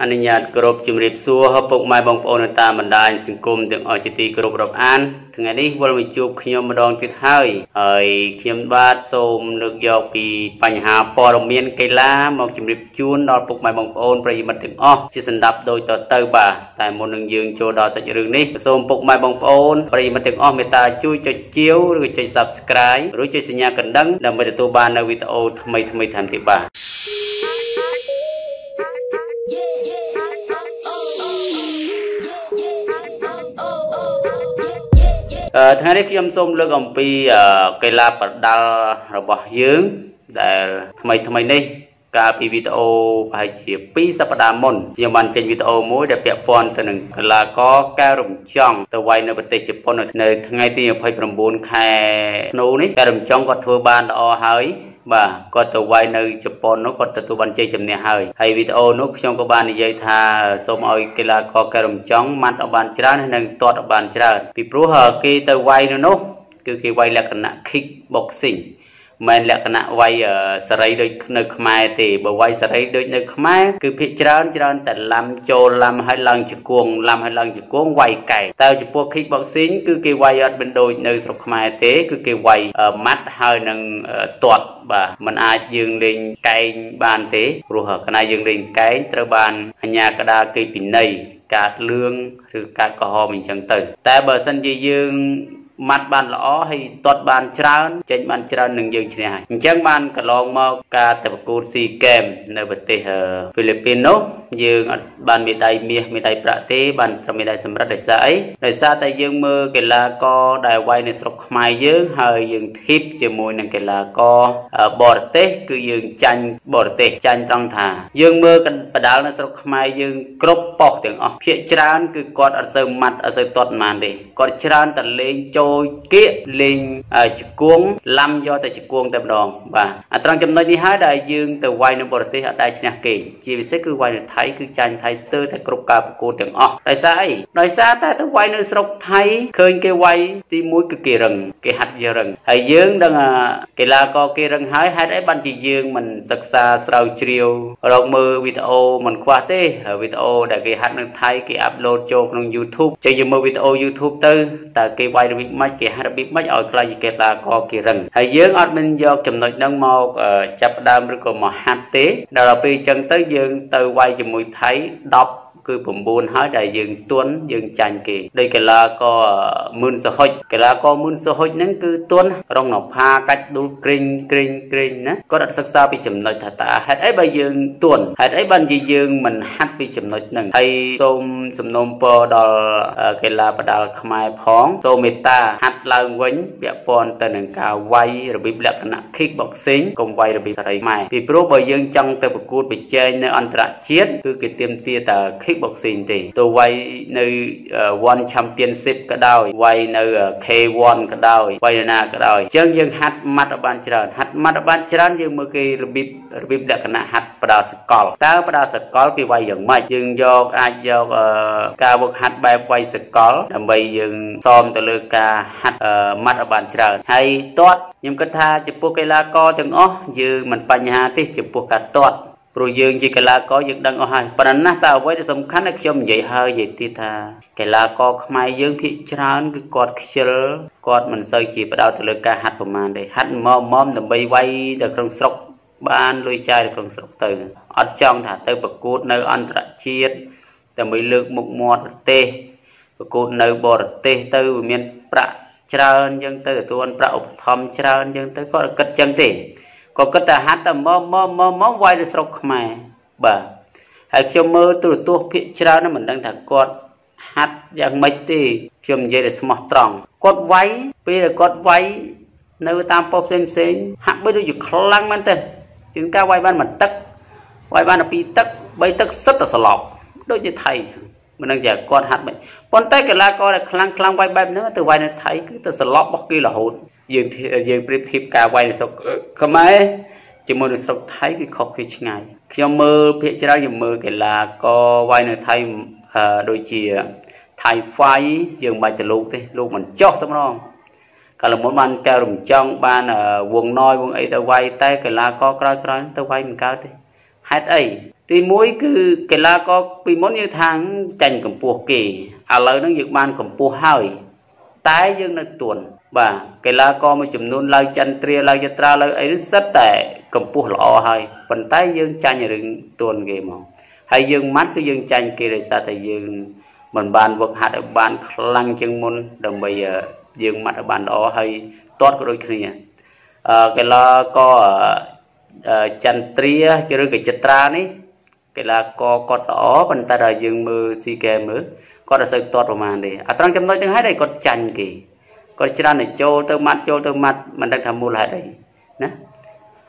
អនុញ្ញាតគោរពជំរាបសួរពុកម៉ែបងប្អូននៅតាមបណ្ដាញសង្គមទាំងអស់ជាទីគោរពរាប់អានថ្ងៃនេះវិលមកជួបខ្ញុំម្ដងទៀតហើយហើយខ្ញុំបាទសូមលើកយកពីបញ្ហាព័ត៌មានកីឡាមកជម្រាបជូនដល់ពុកម៉ែបងប្អូនប្រិយមិត្តទាំងអស់ជាសម្ដាប់ដូចតទៅបាទតែមុននឹងយើងចូលដល់សាច់រឿងនេះសូមពុកម៉ែបងប្អូនប្រិយមិត្តទាំងអស់មេត្តាជួយចុចជាវឬចុច Subscribe ឬចុចសញ្ញាកណ្ដឹងដើម្បីទទួលបាននូវវីដេអូថ្មីៗថែមទៀតបាទ ថ្ងៃនេះខ្ញុំសូមលើកអំពីកីឡាប្រដាល់របស់យើងដែលថ្មីថ្មីនេះកាលពីវីដេអូប្រហែលជា2សប្តាហ៍មុនខ្ញុំបានចេញវីដេអូមួយដែលពាក់ព័ន្ធទៅនឹងកីឡាករកែរំចង់ទៅវាយនៅប្រទេសជប៉ុននៅថ្ងៃទី29ខែធ្នូនេះកែរំចង់គាត់ធ្វើបានល្អហើយ បាទគាត់ទៅវាយនៅជប៉ុននោះគាត់ទទួលបានជ័យជំនះហើយហើយវីដេអូនោះខ្ញុំក៏បាននិយាយថាសូមឲ្យកីឡាករកែរំចង់ម៉ាត់ឲ្យបានច្រើននិងទាត់ឲ្យបានច្រើនពីព្រោះគេទៅវាយនៅនោះគឺគេវាយលក្ខណៈ kick boxing មិនលក្ខណៈវាយសេរីដូចនៅខ្មែរទេបើវាយសេរីដូចនៅខ្មែរគឺភាគច្រើនច្រើនតែឡាំចូលឡាំហើយឡើងជង្គង់ឡាំហើយឡើងជង្គង់វាយកែតែចំពោះ kick boxing គឺគេវាយអត់មិនដូចនៅស្រុកខ្មែរទេគឺគេវាយម៉ាត់ហើយនឹងទាត់បាទมันអាចយើងលេងកែងបានទេព្រោះកណាយើងលេងកែងត្រូវបានអញ្ញាកដាគេពិន័យកាតលឿងឬកាតក្រហមអញ្ចឹងទៅ តែបើសិនជាយើង ម៉ាត់បានល្អហើយទាត់បានច្រើនចេញបានច្រើននឹងយើងឈ្នះហើយអញ្ចឹងបានកន្លងមកការទៅប្រកួតស៊ីហ្គេមនៅប្រទេសហ្វីលីពីននោះយើងអត់បានមេដាយមាសមេដាយប្រាក់ទេបានត្រឹមមេដាយសម្រិតដោយសារអីដោយសារតែយើងមើលកីឡាករដែលវាយនៅស្រុកខ្មែរយើងហើយយើងធីបជាមួយនឹងកីឡាករបរទេសគឺយើងចាញ់បរទេសចាញ់ត្រង់ថា យើងមើលបដាល់នៅស្រុកខ្មែរយើងគ្រប់ប៉ុសទាំងអស់ភាគច្រើនគឺគាត់អត់សូវម៉ាត់អត់សូវទាត់ប៉ុន្មានទេគាត់ច្រើនតែលេងចូលគៀកលេងជង្គង់ឡាំយកតែជង្គង់តែម្ដងបាទអាត្រង់ចំណុចនេះហើយដែលយើងទៅវាយនៅបរទេសអត់ដែលឈ្នះគេជាពិសេសគឺវាយនៅថៃគឺចាញ់ថៃស្ទើរតែគ្រប់ការប្រកួតទាំងអស់ដោយសារអីដោយសារតែទៅវាយនៅស្រុកថៃឃើញគេវាយទី1គឺគេរឹងគេហាត់យើងរឹងហើយយើងដឹងកីឡាករគេរឹងហើយហេតុអីបានជាយើងមិនសិក្សាស្រាវជ្រាវរកមើលវីដេអូមិនខ្វះទេវីដេអូដែលគេហាត់នៅថៃគេអាប់ឡូតចូលក្នុង YouTube ចេះយើងមើលវីដេអូ YouTube ទៅតើគេវាយរបៀបម៉េចគេហាត់របៀបម៉េចឲ្យខ្លាចជាកីឡាករគេរឹងហើយយើងអត់មានយកចំណុចហ្នឹងមកចាប់ដើមឬក៏មកហាត់ទេដល់ពេលអញ្ចឹងទៅយើងទៅវាយជាមួយថៃ10 គឺ9ហើយដែលយើងទន់យើងចាញ់គេដោយកីឡាករមឿនសហុចកីឡាករមឿនសហុចហ្នឹងគឺទន់រងណផាកាច់ដួលក្រេងក្រេងក្រេងណាគាត់អត់សិក្សាពីចំណុចថាតើហេតុអីបើយើងទន់ហេតុអីបានជាយើងមិនហាត់ពីចំណុចហ្នឹងហើយសូមសំណូមពរដល់កីឡាបដាល់ខ្មែរផងសូមមេត្តាហាត់ឡើងវិញពាក់ព័ន្ធទៅនឹងការវាយរបៀបលក្ខណៈ kick boxing កុំវាយរបៀបសេរីខ្មែរពីព្រោះបើយើងចង់ទៅប្រកួតប្រជែងនៅអន្តរជាតិគឺគេទាមទារតែ kick kickboxing ទេទៅវាយនៅ One Championship ក៏ដោយវាយនៅ K1 ក៏ដោយវាយណាក៏ដោយអញ្ចឹងយើងហាត់ម៉ាត់ឲ្យបានច្រើនហាត់ម៉ាត់ឲ្យបានច្រើនយើងមើលគេរបៀបរបៀបលក្ខណៈហាត់បដាសកលតើបដាសកលគេវាយយ៉ាងម៉េចយើងយកអាចយកការវឹកហាត់បែបវាយសកលដើម្បីយើងសមទៅលើការហាត់ម៉ាត់ឲ្យបានច្រើនហើយទាត់ខ្ញុំគិតថាចំពោះកីឡាករទាំងអស់យើងមិនបញ្ហាទេចំពោះការទាត់ ព្រោះយើងជាកីឡាករយើងដឹងអស់ហើយប៉ុន្តែណាស់តើអ្វីដែលសំខាន់គឺខ្ញុំនិយាយហើយនិយាយទៀតថាកីឡាករខ្មែរយើងភាគច្រើនគឺគាត់ខ្ជិលគាត់មិនសូវជាបដោតទៅលើការហាត់ប្រមាណទេហាត់មកមកដើម្បីវាយទៅក្នុងស្រុកបានលុយចាយទៅក្នុងស្រុកទៅអត់ចង់ថាទៅប្រកួតនៅអន្តរជាតិដើម្បីលើកមុខមាត់ប្រទេសប្រកួតនៅបរទេសទៅវាមានប្រាក់ច្រើនអញ្ចឹងទៅទទួលប្រាក់ឧបត្ថម្ភច្រើនអញ្ចឹងទៅគាត់គិតអញ្ចឹងទេ ក៏គិតតែហាត់តែមកមកមកមកវាយនៅស្រុកខ្មែរបាទហើយខ្ញុំមើលទូរទស្សន៍ភាគច្រើនមិនដឹងថាគាត់ហាត់យ៉ាងម៉េចទេខ្ញុំនិយាយតែស្មោះត្រង់គាត់វាយពេលដែលគាត់វាយនៅតាមប៉ុស្តិ៍ផ្សេងផ្សេងហាក់បីដូចជាខ្លាំងមែនទេជាងការវាយបានមួយទឹកវាយបានតែពីរទឹកបីទឹកសិតតែស្លាប់ដូចជាថៃចឹងមិនដឹងជាគាត់ហាត់មិនប៉ុន្តែកីឡាករដែលខ្លាំងខ្លាំងវាយបែបហ្នឹងទៅវាយនៅថៃគឺទៅស្លាប់របស់គេរហូត យើងយើងប្រៀបធៀបការវាយនៅស្រុកខ្មែរជាមួយនៅស្រុកថៃគឺខុសគ្នាឆ្ងាយខ្ញុំមើលភាគច្រើនខ្ញុំមើលកីឡាករវាយនៅថៃដូចជាថៃ fight យើងមិនបាច់ទៅលោកទេលោកមិនចោះតែម្ដងកាលមុនបានកែរំចង់បានវងណយវងអីទៅវាយតែកីឡាករក្រោយក្រោយទៅវាយមិនកើតទេហេតុអីទទី1គឺកីឡាករពីមុនយើងថាងចាញ់កម្ពស់គេឥឡូវហ្នឹងយើងបានកម្ពស់ហើយ តែយើងនៅទួនបាទកីឡាករមួយចំនួនឡើងចន្ទ្រាឡើងយត្រាឡើងអីសិតតែកម្ពស់ល្អហើយប៉ុន្តែយើងចាញ់រឿងទួនគេមកហើយយើងម៉ាត់គឺយើងចាញ់គេដោយសារតែយើងមិនបានវឹកហាត់ឲ្យបានខ្លាំងជាងមុនដើម្បីយើងម៉ាត់ឲ្យបានល្អហើយទាត់ក៏ដូចគ្នាអឺកីឡាករចន្ទ្រាឬក៏ចត្រានេះកីឡាករគាត់ល្អប៉ុន្តែដល់យើងមើលស៊ីហ្គេមមើល គាត់អត់សូវទាត់ប្រហែលទេអត្រង់ចំណុចទាំងហើយដែលគាត់ចាញ់គេគាត់ច្រើនតែចូលទៅម៉ាត់ចូលទៅម៉ាត់មិនដឹងថាមូលហេតុអីណា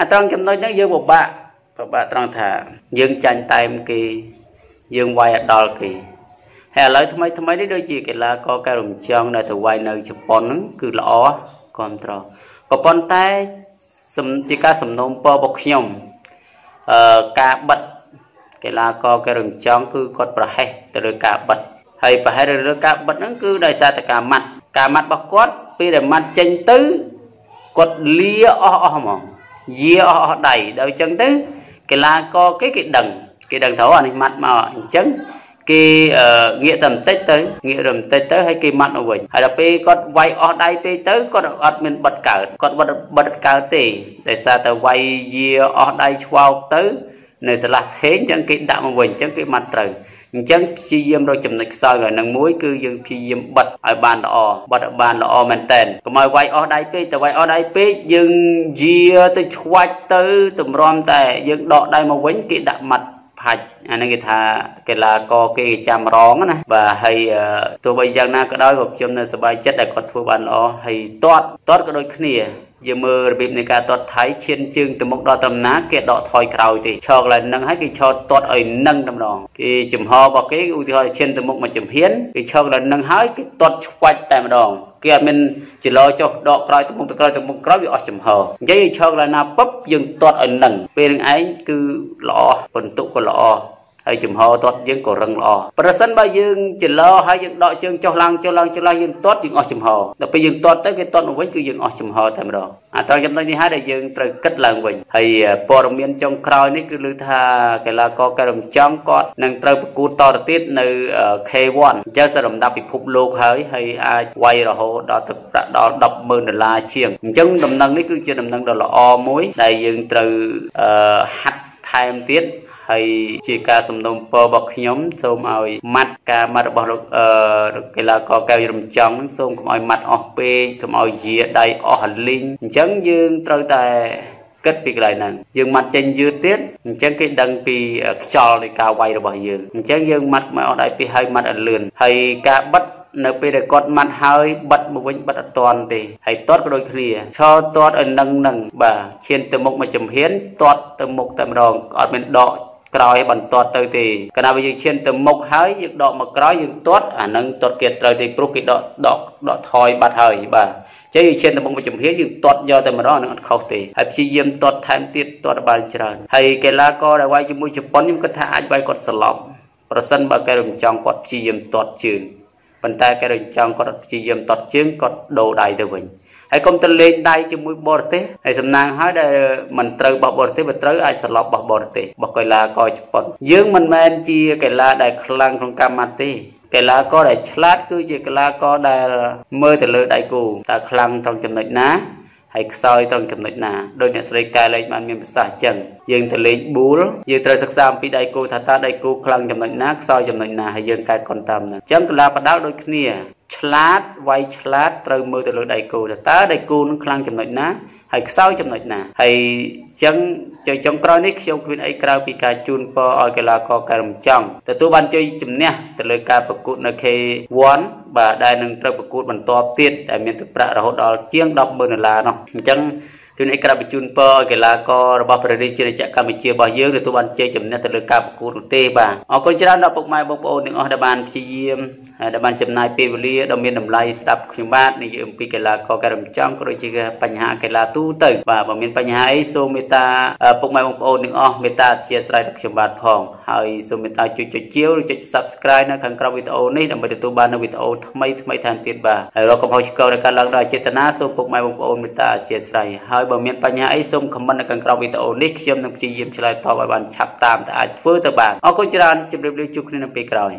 អត្រង់ចំណុចហ្នឹងយើងពិបាកពិបាកត្រង់ថាយើងចាញ់តែមគេយើងវាយអត់ដល់គេហើយឥឡូវថ្មីថ្មីនេះដូចជាកីឡាករកែរំចង់ដែលទៅវាយនៅជប៉ុនហ្នឹងគឺល្អគ្រប់ត្រក៏ប៉ុន្តែជាការសំណូមពររបស់ខ្ញុំអឺការបិទកីឡាករកែរំចង់គឺគាត់ប្រហែសទៅលើការបិទ ហើយប្រហែលលើការបិទហ្នឹងគឺដោយសារតែការម៉ាត់ការម៉ាត់របស់គាត់ពេលដែលម៉ាត់ចេញទៅគាត់លាអស់អស់ហ្មងយាអស់អស់ដៃដល់អញ្ចឹងទៅកីឡាករគេគេដឹងគេដឹងថាអានេះម៉ាត់មកអញ្ចឹងគេងាកតែបន្តិចទៅងាករំតិចទៅហើយគេម៉ាត់មកវិញហើយដល់ពេលគាត់វាយអស់ដៃពេកទៅគាត់អត់មានបិទកើតគាត់បិទបិទកើតទេតែសារតែវាយយាអស់ដៃឆ្វោកទៅ នៅស្លាស់ថេងអញ្ចឹងគេដាក់មកវិញអញ្ចឹងគេម៉ាត់ត្រូវអញ្ចឹងព្យាយាមរកចំណុចខ្សោយហើយនឹងមួយគឺយើងព្យាយាមបិទឲ្យបានល្អបិទឲ្យបានល្អមែនតែនកុំឲ្យវាយអស់ដៃពេកតែវាយអស់ដៃពេកយើងយាទៅឆ្វាច់ទៅតម្រាំតែយើងដកដៃមកវិញគេដាក់ម៉ាត់ផាច់អានេះគេថាកីឡាករគេចាំរងណាបាទហើយទោះបីយ៉ាងណាក៏ដោយក៏ខ្ញុំនៅសប្បាយចិត្តដែលគាត់ធ្វើបានល្អហើយទាត់ទាត់ក៏ដូចគ្នា យើងមើលរបៀបនៃការទាត់ថៃឈានជើងទៅមុខដល់តំណាគេដកថយក្រោយទេឈរកន្លែងហ្នឹងហើយគេឈរទាត់ឲ្យនឹងតែម្ដងគេចំហរបស់គេឧទាហរណ៍ឈានទៅមុខមកចំហៀនគេឈរកន្លែងហ្នឹងហើយគេទាត់ឆ្វាច់តែម្ដងគេអត់មានចលោចុះដកក្រោយទៅមុខទៅក្រោយទៅមុខក្រោយវាអស់ចំហអញ្ចឹងយើងឈរកន្លែងណាពុបយើងទាត់ឲ្យនឹងពេលនឹងឯងគឺល្អបន្ទុកក៏ល្អ ហើយចំហទាត់យើងក៏រឹងល្អប្រសិនបើយើងចន្លោហើយយើងដកជើងចុះឡើងចុះឡើងចុះឡើងយើងទាត់យើងអស់ចំហដល់ពេលយើងទាត់ទៅគេទាត់មកវិញគឺយើងអស់ចំហតែម្ដងអាត្រង់ចំណុចនេះហើយដែលយើងត្រូវគិតឡើងវិញហើយព័ត៌មានចុងក្រោយនេះគឺលើថាកីឡាករកែរំចំគាត់នឹងត្រូវប្រកួតតទៅទៀតនៅ K1 អញ្ចឹងសរំដាប់ពិភពលោកហើយហើយអាចវាយរហូតដល់ទៅប្រាក់ដល់100000ដុល្លារជាងអញ្ចឹងដំណឹងនេះគឺជាដំណឹងដ៏ល្អមួយដែលយើងត្រូវហាត់ថែមទៀត ហើយជាការសំណូមពររបស់ខ្ញុំសូមឲ្យម៉ាត់ការម៉ាត់របស់អឺកីឡាករកែវរំចង់សូមកុំឲ្យម៉ាត់អស់ពេកកុំឲ្យយាដៃអស់លីងអញ្ចឹងយើងត្រូវតែគិតពីកន្លែងហ្នឹងយើងម៉ាត់ចេញយឺតទៀតអញ្ចឹងគេដឹងពីខ្យល់នៃការវាយរបស់យើងអញ្ចឹងយើងម៉ាត់មកអស់ដៃពីហើយម៉ាត់ឲ្យលឿនហើយការបិទនៅពេលដែលគាត់ម៉ាត់ហើយបិទមកវិញបិទអត់តាន់ទេហើយទាត់ក៏ដូចគ្នាឈរទាត់ឲ្យនឹងនឹងបាទឈានទៅមុខមកចំហៀនទាត់ទៅមុខតែម្ដងអត់មានដក ក្រោយបន្ទាត់ទៅទេកាលណាយើងឈានទៅមុខហើយយើងដកមកក្រោយយើងទាត់អានឹងទាត់គេត្រូវទេព្រោះគេដកដកដកថយបាត់ហើយបាទចឹងយើងឈានទៅមុខមកជំហានយើងទាត់យកតែម្ដងនឹងអត់ខុសទេហើយព្យាយាមទាត់ថែមទៀតទាត់បានច្រើនហើយកីឡាករដែលវាយជាមួយជប៉ុនខ្ញុំគិតថាអាចវាយគាត់ស្លប់ប្រសិនបើគេរំចង់គាត់ព្យាយាមទាត់ជើង ប៉ុន្តែគេរំចង់គាត់ព្យាយាមទាត់ជើងគាត់ដូរដៃទៅវិញហើយកុំទៅលេងដៃជាមួយបរទេសហើយសំណាងហើយដែលមិនត្រូវបោះបរទេសមិនត្រូវអាចស្លប់បោះបរទេសបោះកីឡាករជប៉ុនយើងមិនមែនជាកីឡាដែលខ្លាំងក្នុងកម្មម៉ាត់ទេកីឡាករដែលឆ្លាតគឺជាកីឡាករដែលមើលទៅលើដៃគូតើខ្លាំងត្រង់ចំណុចណា ហើយខ្សោយត្រង់ចំណុចណាដោយអ្នកស្រីកែលេងបានមានប្រសាសន៍អញ្ចឹងយើងទៅលេងប៊ូលយើងត្រូវសិក្សាអំពីដៃគូថាតើដៃគូខ្លាំងចំណុចណាខ្សោយចំណុចណាហើយយើងកែកុនតាមហ្នឹងអញ្ចឹងកីឡាបដាល់ដូចគ្នា ឆ្លាតវាយឆ្លាតត្រូវមើលទៅលើដៃគូថាតើដៃគូនឹងខ្លាំងចំណុចណាហើយខ្សោយចំណុចណាហើយអញ្ចឹងចុងចុងក្រោយនេះខ្ញុំគ្មានអីក្រៅពីការជូនពរឲ្យកីឡាករកែរំចង់ទទួលបានជ័យជំនះទៅលើការប្រកួតនៅ K1 បាទដែលនឹងត្រូវប្រកួតបន្តទៀតដែលមានទឹកប្រាក់រហូតដល់ជាង100,000ដុល្លារនោះអញ្ចឹងគឺនេះក្រាបបញ្ជូនពរឲ្យកីឡាកររបស់ប្រទេសជាតិកម្ពុជារបស់យើងទទួលបានជ័យជំនះទៅលើការប្រកួតនោះទេបាទអរគុណច្រើនដល់ពុកម៉ែបងប្អូនទាំងអស់ដែលបានព្យាយាម ដែលបានចំណាយពេលវេលាដ៏មានតម្លៃស្ដាប់ខ្ញុំបាទនិយាយអំពីកីឡាករការរំចំក៏ដូចជាបញ្ហាកីឡាទូទៅបាទបើមានបញ្ហាអីសូមមេត្តាពុកម៉ែបងប្អូនទាំងអស់មេត្តាអធិស្ឋានដល់ខ្ញុំបាទផងហើយសូមមេត្តាចុចចុចជាវឬចុច Subscribe នៅខាងក្រោមវីដេអូនេះដើម្បីទទួលបាននូវវីដេអូថ្មីថ្មីថែមទៀតបាទហើយរកកំហុសឆ្គងនៃការឡើងដោយចេតនាសូមពុកម៉ែបងប្អូនមេត្តាអធិស្ឋានហើយបើមានបញ្ហាអីសូមខមមិននៅខាងក្រោមវីដេអូនេះខ្ញុំនឹងព្យាយាមឆ្លើយតបឲ្យបានឆាប់តាមតែអាចធ្វើទៅបានអរគុណច្រើនជម្រាបលាជួបគ្នានៅពេលក្រោយ